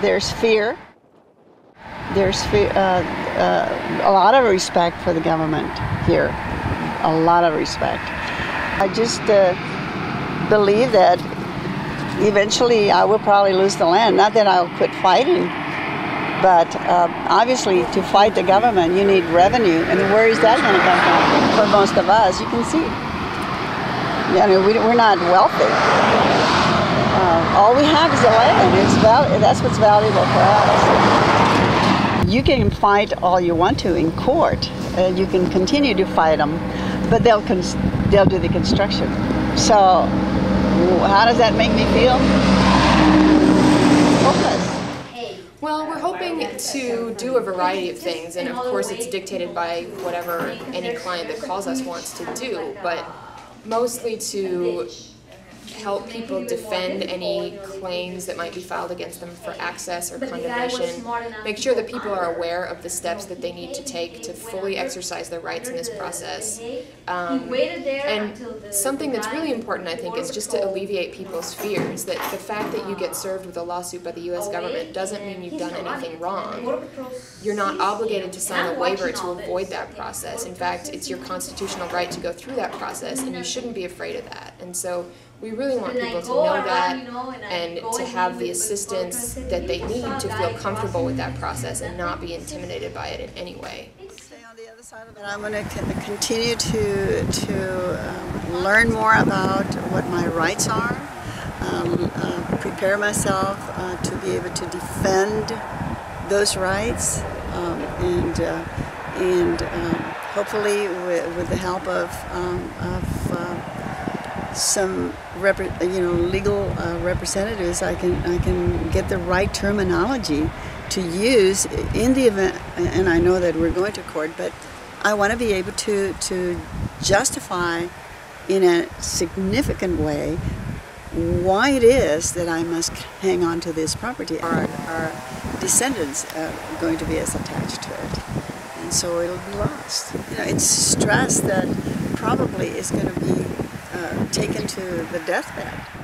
there's fear. There's fear, uh, uh, a lot of respect for the government here. A lot of respect. I just uh, believe that eventually I will probably lose the land. Not that I'll quit fighting, but uh, obviously to fight the government you need revenue. And where is that going to come from? For most of us, you can see. You know, we, we're not wealthy. Have is land. It's val- that's what's valuable for us. You can fight all you want to in court. Uh, you can continue to fight them, but they'll they'll do the construction. So, how does that make me feel? Well, we're hoping to do a variety of things, and of course, it's dictated by whatever any client that calls us wants to do, but mostly to help people defend any claims that might be filed against them for access or condemnation, make sure that people are aware of the steps that they need to take to fully exercise their rights in this process. Um, and something that's really important, I think, is just to alleviate people's fears that the fact that you get served with a lawsuit by the U.S. government doesn't mean you've done anything wrong. You're not obligated to sign a waiver to avoid that process. In fact, it's your constitutional right to go through that process, and you shouldn't be afraid of that. And so we really want people to know that and to have the assistance that they need to feel comfortable with that process and not be intimidated by it in any way. And I'm going to continue to, to um, learn more about what my rights are, um, uh, prepare myself uh, to be able to defend those rights, um, and, uh, and um, hopefully with, with, the help of, um, of some you know legal uh, representatives, I can I can get the right terminology to use in the event. And I know that we're going to court, but I want to be able to to justify in a significant way why it is that I must hang on to this property. Our, our descendants are going to be as attached to it, and so it'll be lost. You know, it's stress that probably is going to be uh, taken to the deathbed.